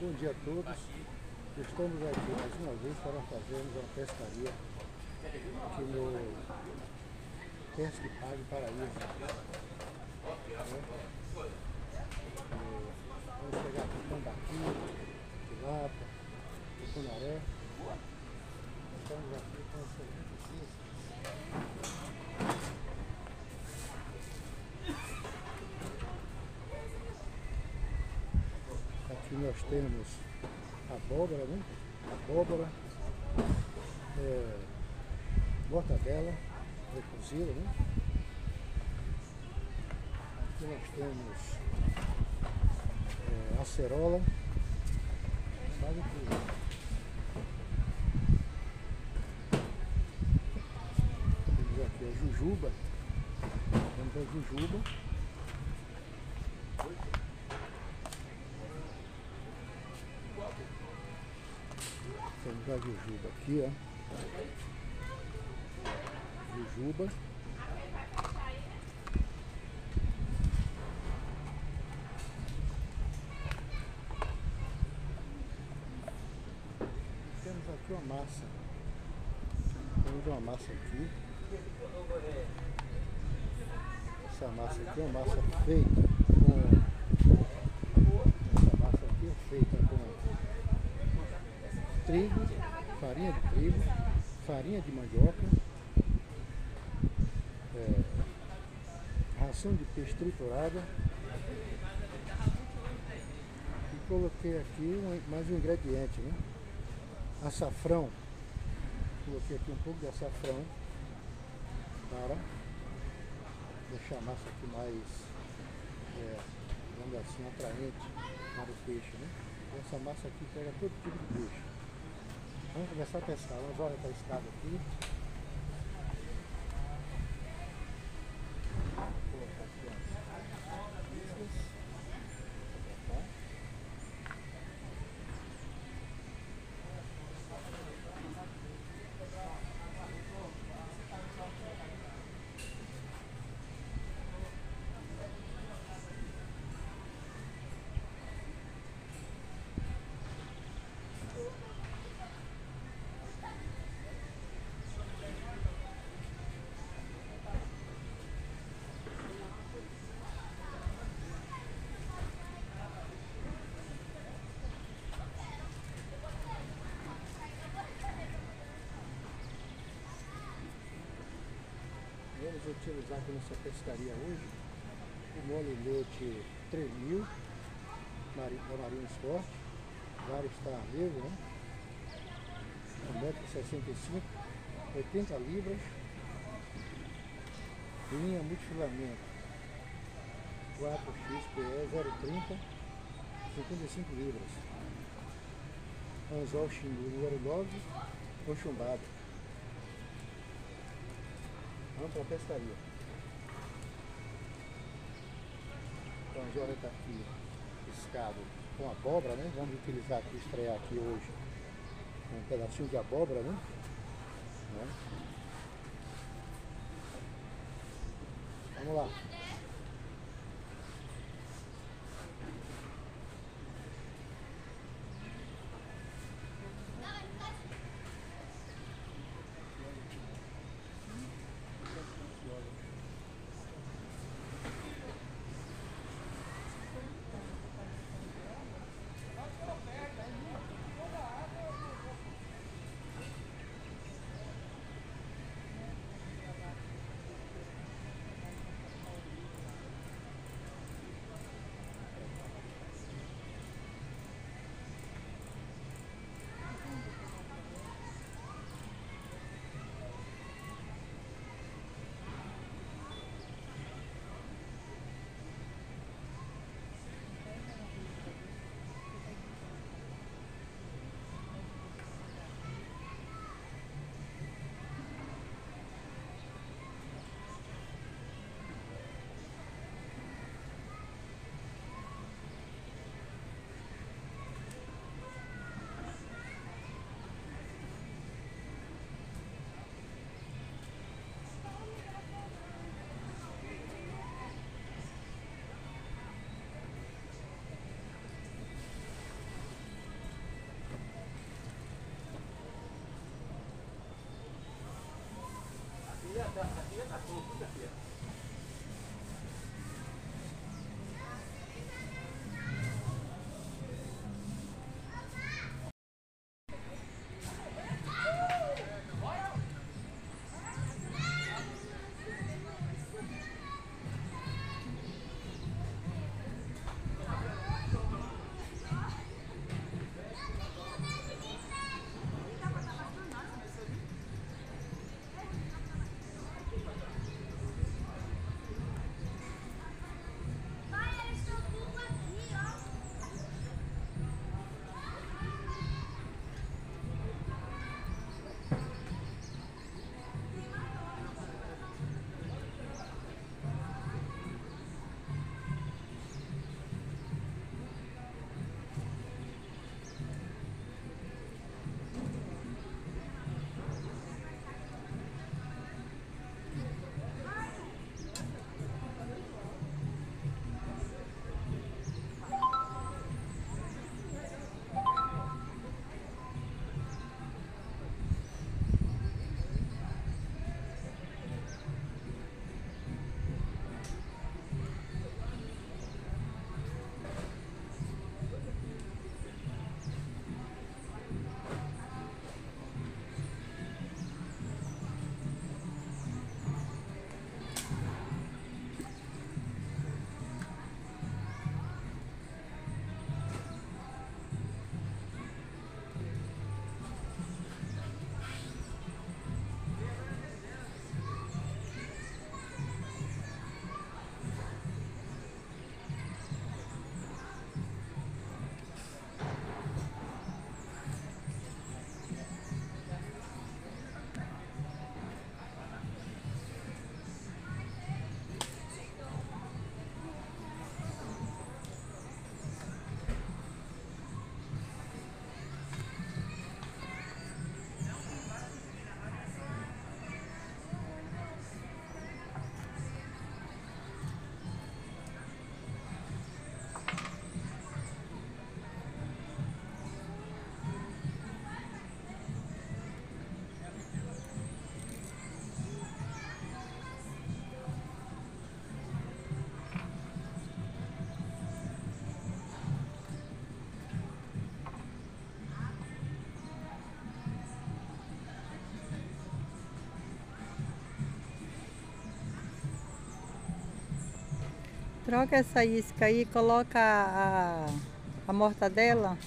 Bom dia a todos. Estamos aqui mais uma vez para fazermos uma pescaria aqui no Pesque Pague Paraíso. É. Vamos pegar aqui tambaqui, tilapa, tucunaré. Estamos aqui com o Aqui nós temos abóbora, né? Abóbora, é, mortadela, recozida, né? Aqui nós temos é, acerola, sabe tudo. Temos aqui a jujuba, temos a jujuba. A jujuba aqui, ó. Jujuba. Temos aqui uma massa. Temos uma massa aqui. Essa massa aqui é uma massa feita com. Essa massa aqui é feita com trigo, farinha de trigo, farinha de mandioca, é, ração de peixe triturada e coloquei aqui mais um ingrediente, né? Açafrão. Coloquei aqui um pouco de açafrão para deixar a massa aqui mais, é, vamos assim, atraente para o peixe, né? Essa massa aqui pega todo tipo de peixe. Vamos começar a pescar. Vamos olhar para a escada aqui. Utilizar aqui nessa pescaria hoje o mole leite 3000 da Marinha Sport. Ar está livre, né? 1,65m, 80 libras. Linha multifilamento 4XPE 030, 55 libras. Anzol Xingu número 9, com chumbado. Vamos para a pescaria. Então a Jora está aqui pescado com abóbora, né? Vamos utilizar aqui, estrear aqui hoje um pedacinho de abóbora, né? né? Vamos lá. satu ya. Troca essa isca aí, coloca a, a mortadela